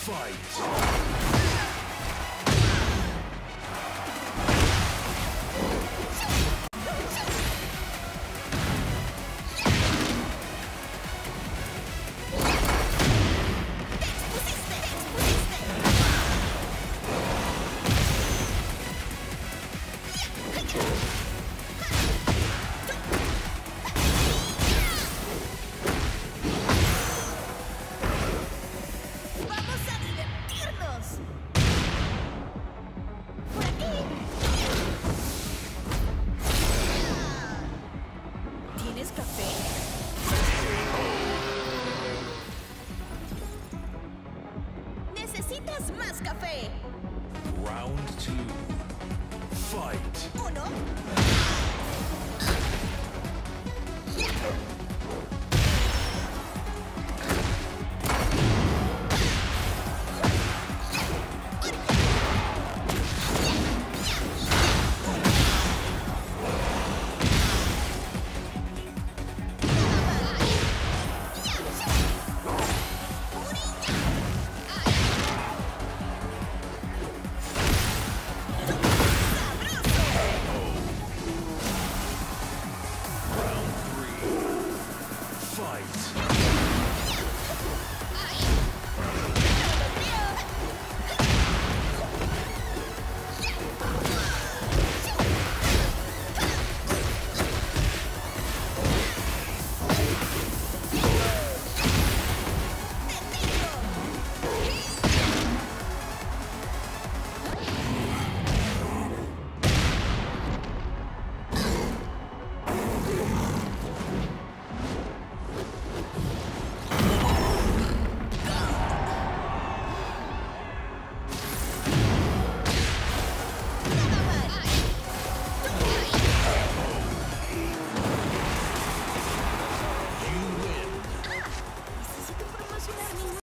Fight! ¡Pusiste! ¡Pusiste! ¡Necesitas más café! Round 2.